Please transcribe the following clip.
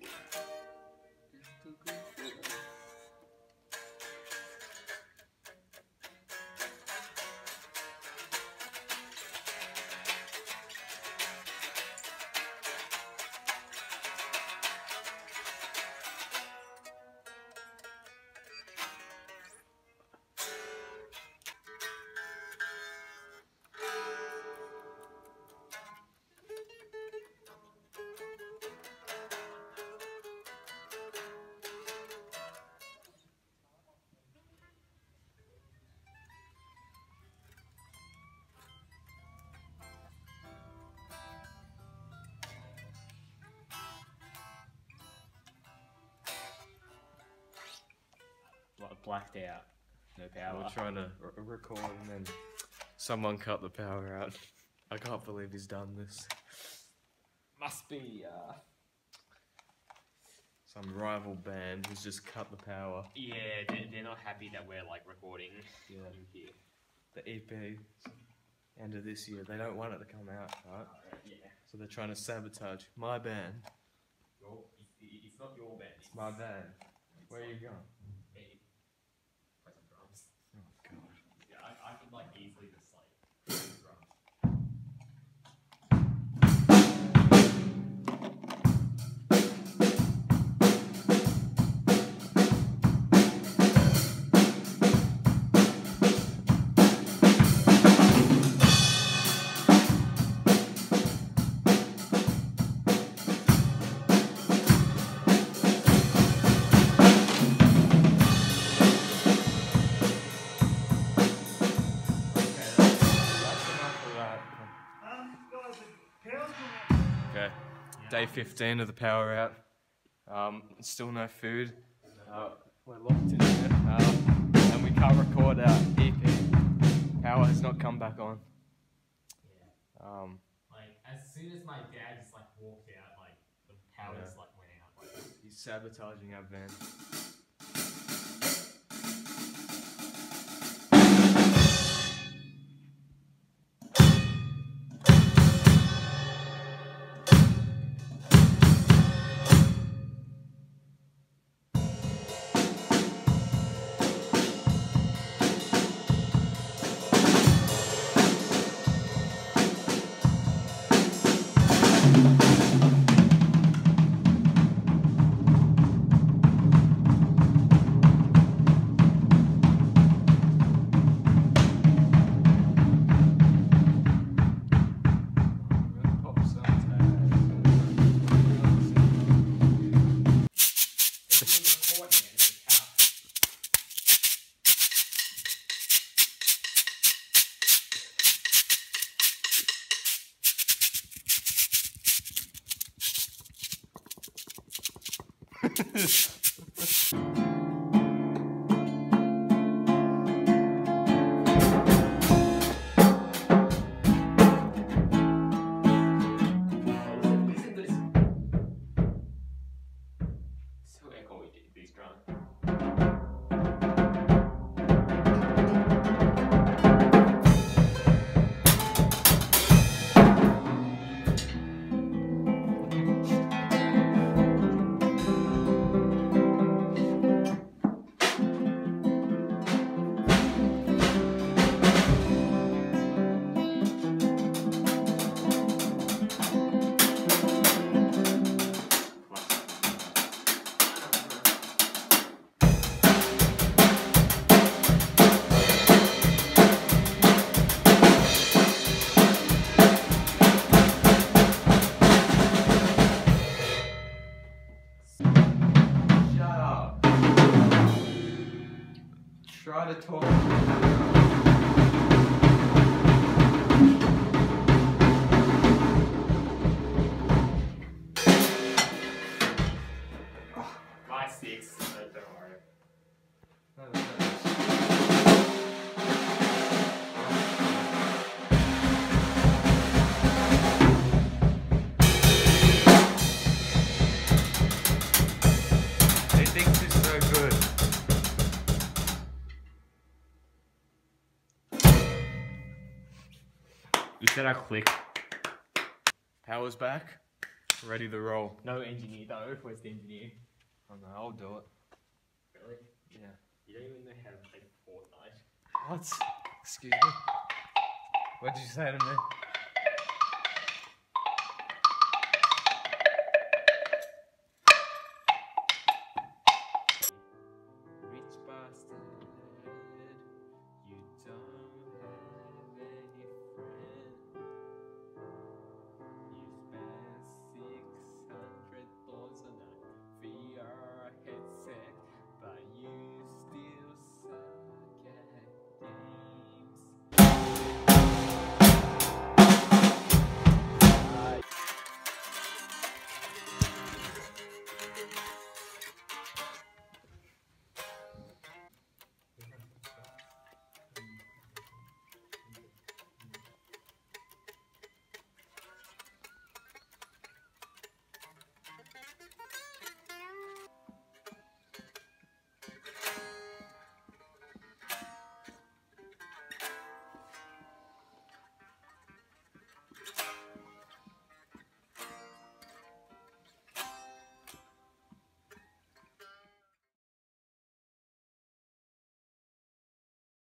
good. It's too good. Blacked out. No power. We're trying to r- record and then someone cut the power out. I can't believe he's done this. Must be. Uh, Some rival band who's just cut the power. yeah, they're, they're not happy that we're like recording Yeah. in here. The EP end of this year. They don't want it to come out, right? Uh, yeah. So they're trying to sabotage my band. Your, it's, it's not your band. It's My band. Where are you going? me. Play some drums. Oh god. Yeah, I, could like easily just day 15 of the power out. Um, still no food. Uh, we're locked in here. Um, and we can't record our EP. Power has not come back on. Yeah. Um, Like as soon as my dad just like walked out, like the power Yeah. just like went out. Like, he's sabotaging our band. Tchau. Try to talk. Six, click. Power's back. Ready to roll. No engineer though. Where's the engineer? Oh no, I'll do it. Really? Yeah. You don't even know how to play Fortnite. What? Excuse me. What did you say to me?